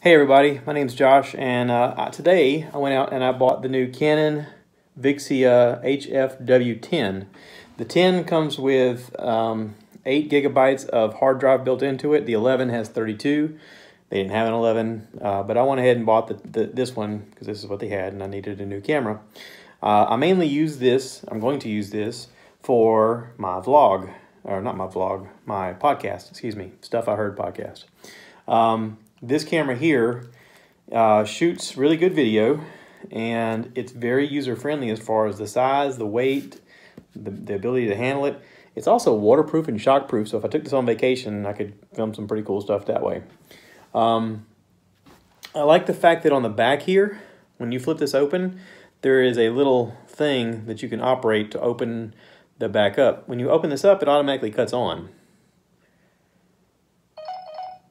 Hey everybody, my name's Josh, and uh, today I went out and I bought the new Canon Vixia HFW10. The 10 comes with um, 8 gigabytes of hard drive built into it. The 11 has 32. They didn't have an 11, uh, but I went ahead and bought the, the this one because this is what they had, and I needed a new camera. Uh, I mainly use this, I'm going to use this for my vlog, or not my vlog, my podcast, excuse me, Stuff I Heard podcast. Um, this camera here uh, shoots really good video and it's very user friendly as far as the size, the weight, the, the ability to handle it. It's also waterproof and shockproof, so if I took this on vacation, I could film some pretty cool stuff that way. Um, I like the fact that on the back here, when you flip this open, there is a little thing that you can operate to open the back up. When you open this up, it automatically cuts on.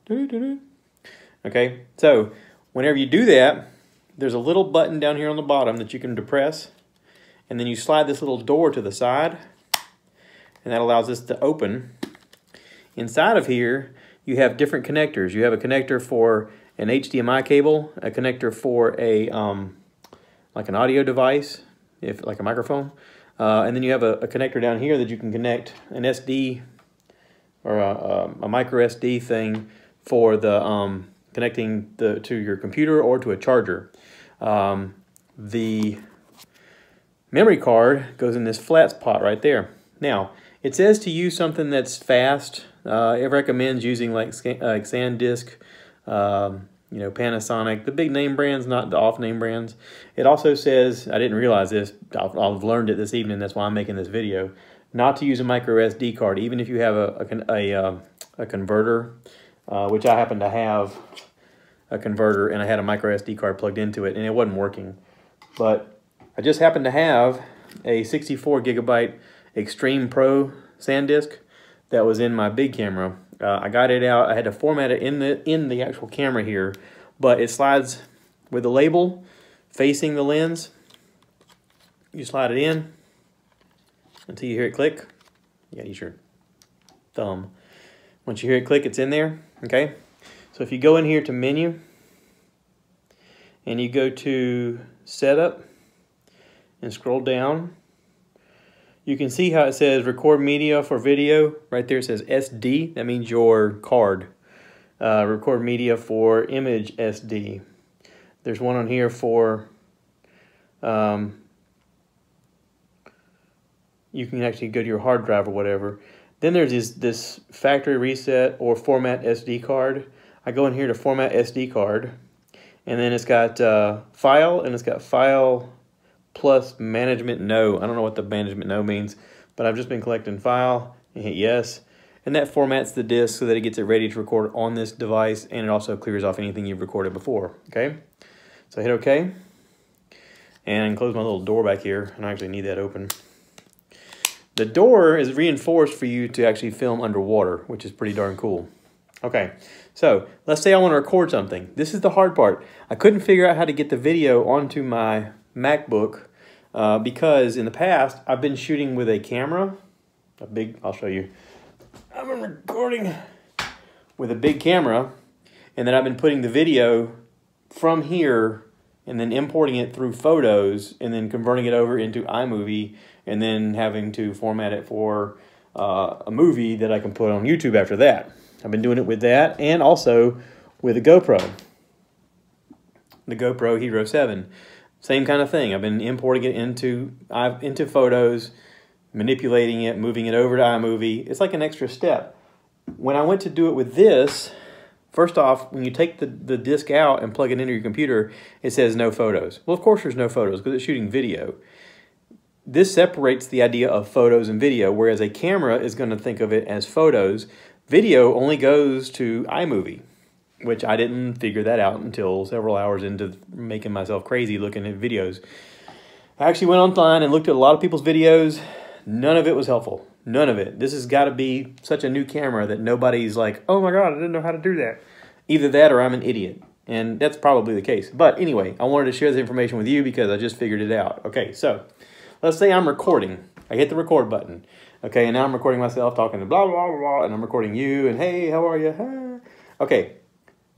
Doo -doo -doo Okay, so whenever you do that, there's a little button down here on the bottom that you can depress, and then you slide this little door to the side, and that allows this to open. Inside of here, you have different connectors. You have a connector for an HDMI cable, a connector for a um, like an audio device, if like a microphone, uh, and then you have a, a, connector down here that you can connect an SD or a, a, a micro SD thing for the um, connecting the, to your computer or to a charger. Um, the memory card goes in this flat spot right there. Now, it says to use something that's fast. Uh, it recommends using like uh, SanDisk, um, you know, Panasonic, the big name brands, not the off name brands. It also says, I didn't realize this, I've, I've learned it this evening, that's why I'm making this video, not to use a micro SD card, even if you have a, a, a, uh, a converter, uh, which I happen to have a converter and I had a micro SD card plugged into it and it wasn't working. But I just happened to have a 64 gigabyte Extreme Pro SanDisk that was in my big camera. Uh, I got it out. I had to format it in the in the actual camera here, but it slides with the label facing the lens. You slide it in until you hear it click. Yeah, use your thumb. Once you hear it click, it's in there. Okay. So if you go in here to menu and you go to setup and scroll down, you can see how it says record media for video. Right there it says SD. That means your card. Uh, record media for image SD. There's one on here for um, you can actually go to your hard drive or whatever. Then there's this, this factory reset or format SD card. I go in here to format SD card, and then it's got uh, file, and it's got file plus management no. I don't know what the management no means, but I've just been collecting file and hit yes. And that formats the disk so that it gets it ready to record on this device, and it also clears off anything you've recorded before, okay? So I hit okay, and close my little door back here, and I actually need that open. The door is reinforced for you to actually film underwater, which is pretty darn cool. Okay, so let's say I want to record something. This is the hard part. I couldn't figure out how to get the video onto my MacBook uh, because in the past I've been shooting with a camera, a big, I'll show you. I've been recording with a big camera and then I've been putting the video from here and then importing it through photos and then converting it over into iMovie and then having to format it for uh, a movie that I can put on YouTube after that. I've been doing it with that and also with a GoPro. The GoPro Hero 7. Same kind of thing. I've been importing it into I've into photos, manipulating it, moving it over to iMovie. It's like an extra step. When I went to do it with this, first off, when you take the, the disc out and plug it into your computer, it says no photos. Well, of course there's no photos because it's shooting video. This separates the idea of photos and video, whereas a camera is going to think of it as photos Video only goes to iMovie, which I didn't figure that out until several hours into making myself crazy looking at videos. I actually went online and looked at a lot of people's videos. None of it was helpful. None of it. This has got to be such a new camera that nobody's like, oh my God, I didn't know how to do that. Either that or I'm an idiot. And that's probably the case. But anyway, I wanted to share this information with you because I just figured it out. Okay, so let's say I'm recording. I hit the record button. Okay, and now I'm recording myself talking to blah, blah, blah, blah, and I'm recording you, and hey, how are you? Okay,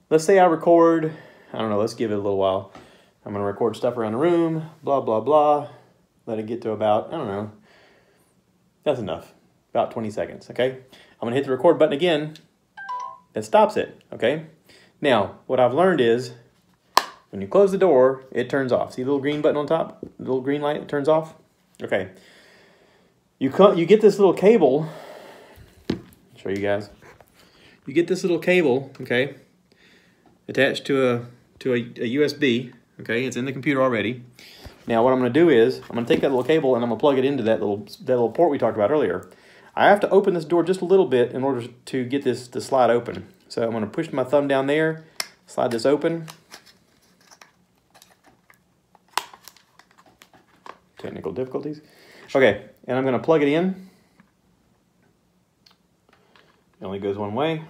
let's say I record, I don't know, let's give it a little while. I'm going to record stuff around the room, blah, blah, blah. Let it get to about, I don't know, that's enough, about 20 seconds, okay? I'm going to hit the record button again. That stops it, okay? Now, what I've learned is when you close the door, it turns off. See the little green button on top? The little green light turns off? Okay. You, come, you get this little cable. show you guys. You get this little cable, okay, attached to a to a, a USB. Okay, it's in the computer already. Now what I'm going to do is I'm going to take that little cable and I'm going to plug it into that little that little port we talked about earlier. I have to open this door just a little bit in order to get this to slide open. So I'm going to push my thumb down there, slide this open. Technical difficulties. Okay, and I'm going to plug it in. It only goes one way.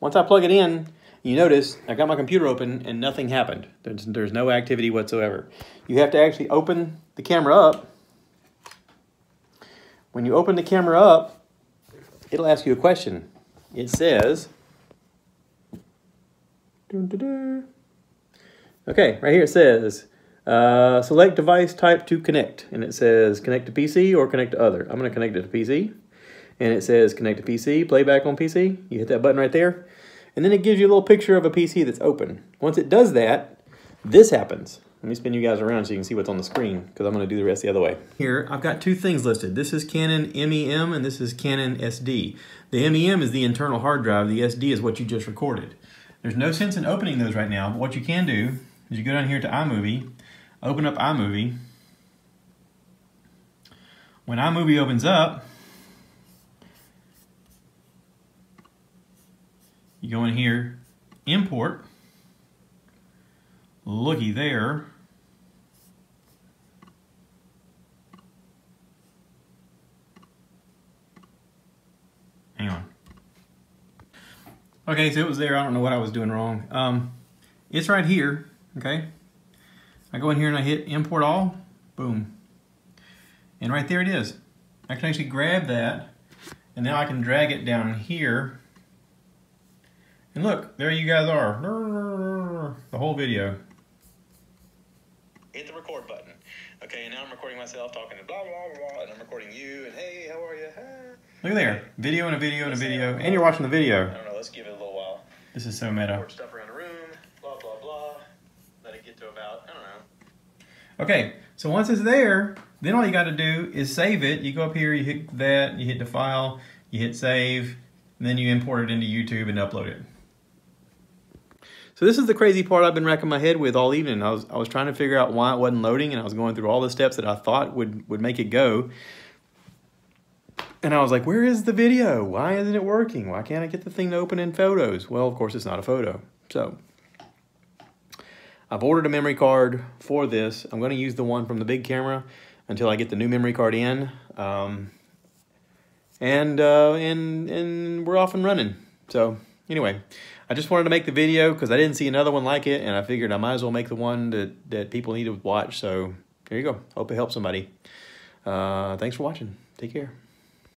Once I plug it in, you notice I got my computer open and nothing happened. There's, there's no activity whatsoever. You have to actually open the camera up. When you open the camera up, it'll ask you a question. It says, okay, right here it says, uh, select device type to connect. And it says connect to PC or connect to other. I'm going to connect it to PC. And it says connect to PC, playback on PC. You hit that button right there. And then it gives you a little picture of a PC that's open. Once it does that, this happens. Let me spin you guys around so you can see what's on the screen because I'm going to do the rest the other way. Here, I've got two things listed. This is Canon MEM and this is Canon SD. The MEM is the internal hard drive. The SD is what you just recorded. There's no sense in opening those right now. But what you can do you go down here to iMovie, open up iMovie. When iMovie opens up, You go in here, import, looky there. Hang on. Okay, so it was there. I don't know what I was doing wrong. Um, it's right here, okay? I go in here and I hit import all, boom. And right there it is. I can actually grab that and now I can drag it down here and look, there you guys are. The whole video. Hit the record button. Okay, and now I'm recording myself talking to blah, blah, blah, and I'm recording you, and hey, how are you? Look there. Video and a video and a video. And you're watching the video. I don't know, let's give it a little while. This is so meta. Record stuff around the room, blah, blah, blah. Let it get to about, I don't know. Okay, so once it's there, then all you got to do is save it. You go up here, you hit that, you hit the file, you hit save, and then you import it into YouTube and upload it. So this is the crazy part I've been racking my head with all evening. I was, I was trying to figure out why it wasn't loading, and I was going through all the steps that I thought would, would make it go. And I was like, where is the video? Why isn't it working? Why can't I get the thing to open in photos? Well, of course, it's not a photo. So I've ordered a memory card for this. I'm going to use the one from the big camera until I get the new memory card in. Um, and, uh, and, and we're off and running. So anyway, I just wanted to make the video because I didn't see another one like it, and I figured I might as well make the one that, that people need to watch. So there you go. Hope it helps somebody. Uh, thanks for watching. Take care.